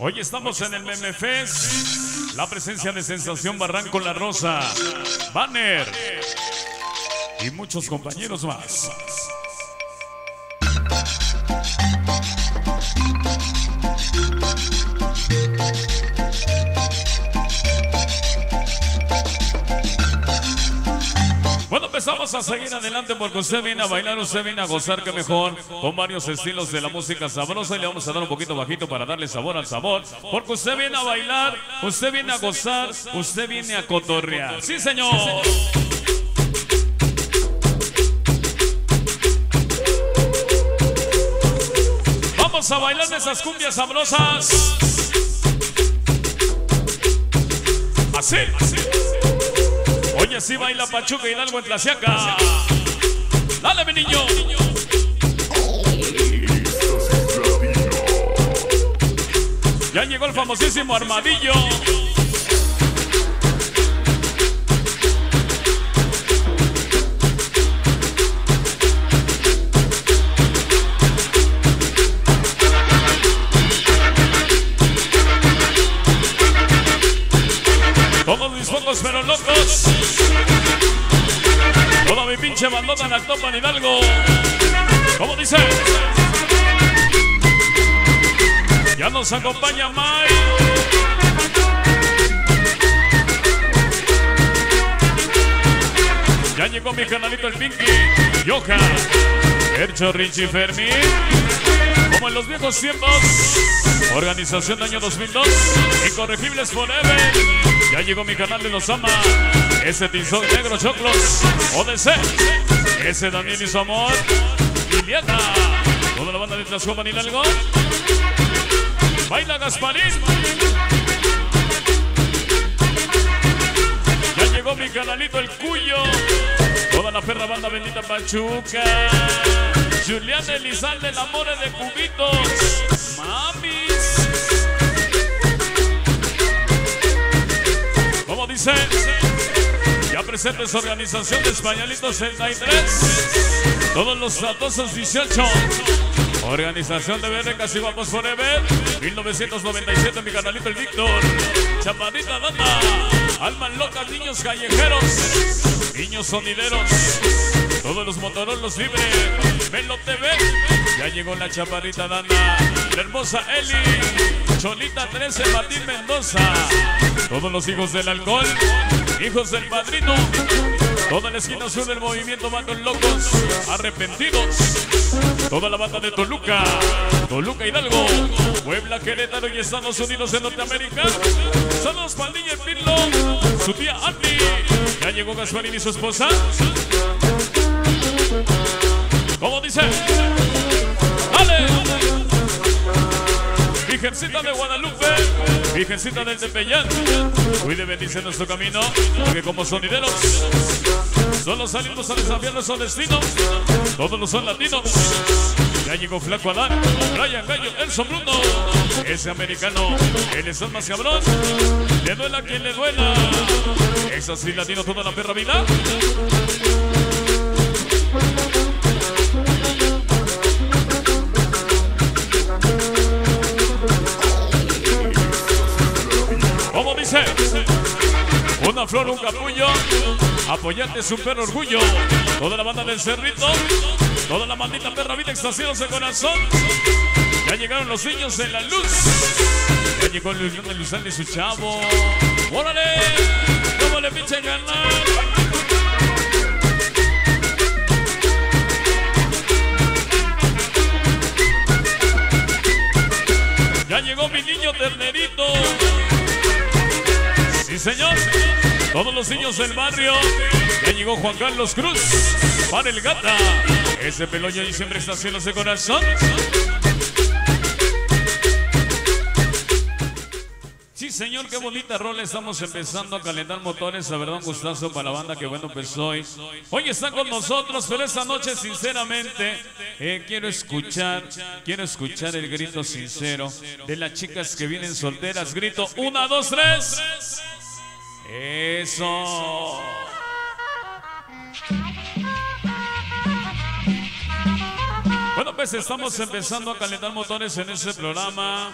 Hoy estamos en el Meme. La presencia de Sensación Barranco La Rosa, Banner y muchos compañeros más. Empezamos a seguir adelante porque usted viene a bailar, usted viene a gozar, que mejor, con varios estilos de la música sabrosa y le vamos a dar un poquito bajito para darle sabor al sabor, porque usted viene a bailar, usted viene a gozar, usted viene a cotorrear. Sí, señor. Vamos a bailar esas cumbias sabrosas. Así. Oye, sí baila Pachuca Hidalgo en Tlaxiaca. Dale, mi niño. Ya llegó el famosísimo Armadillo. Pinche bandota en Actopan Hidalgo. ¿Cómo dice? Ya nos acompaña Mike. Ya llegó mi canalito el Pinky. Yoka. Ercho Richie Fermi. Como en los viejos tiempos. Organización año 2002. Incorregibles Forever. Ya llegó mi canal de los ama. Ese Tizón Negro Choclos. ODC. Ese Daniel y su amor. Liliana. Toda la banda de Tlaxcopan Hidalgo. Baila Gasparín. Ya llegó mi canalito el Cuyo. Toda la perra banda bendita Pachuca. Julián Elizalde, el amor de cubitos. Mamis. ¿Cómo dice? Ya presente su organización de Españolitos 63. Todos los atosos 18. Organización de BR Casi Vamos Forever. 1997 mi canalito el Víctor. Chaparrita Data Almas locas, niños callejeros. Niños sonideros. Todos los motorolos libre Velo TV Ya llegó la chaparrita Dana. La hermosa Eli. Cholita 13 Martín Mendoza. Todos los hijos del alcohol Hijos del padrino Toda la esquina sur del movimiento Bandos Locos Arrepentidos Toda la banda de Toluca, Toluca Hidalgo, Puebla, Querétaro y Estados Unidos en Norteamérica. Saludos para el Pirlo, su tía Andy. Ya llegó Gasparín y su esposa. ¿Cómo dice? ¡Dale! Virgencita de Guadalupe, Virgencita del Tepeyán, cuide bendice nuestro camino, porque como sonideros, solo salimos a desafiar nuestro destino, todos los son latinos. Ya llegó Flaco Adán, Brian Gallo, Elson Bruno, ese americano, él es el más cabrón, le duela a quien le duela, es así latino toda la perra vida. Una flor, un capullo. Un perro orgullo. Toda la banda del cerrito. Toda la maldita perra vida extasiados de corazón. Ya llegaron los niños en la luz. Ya llegó el León de Luzán y su chavo. ¡Órale! ¿Cómo le pinche ganar? Señor. Todos los niños del barrio. Ya llegó Juan Carlos Cruz. Para el gata. Ese peloño y siempre está haciéndose corazón. Sí, señor, qué bonita rola. Estamos empezando a calentar motores. La verdad, un gustazo para la banda que bueno pues hoy. Hoy está con nosotros, pero esta noche, sinceramente, eh, quiero escuchar, quiero escuchar el grito sincero de las chicas que vienen solteras. Grito, una, dos, tres. Eso. Bueno, pues estamos empezando a calentar motores en este programa.